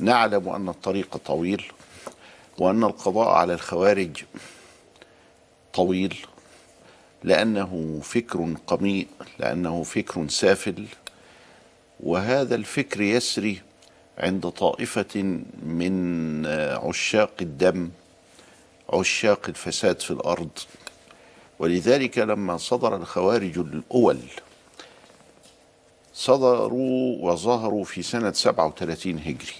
نعلم أن الطريق طويل وأن القضاء على الخوارج طويل لأنه فكر قميء لأنه فكر سافل وهذا الفكر يسري عند طائفة من عشاق الدم عشاق الفساد في الأرض. ولذلك لما صدر الخوارج الأول صدروا وظهروا في سنة 37 هجري.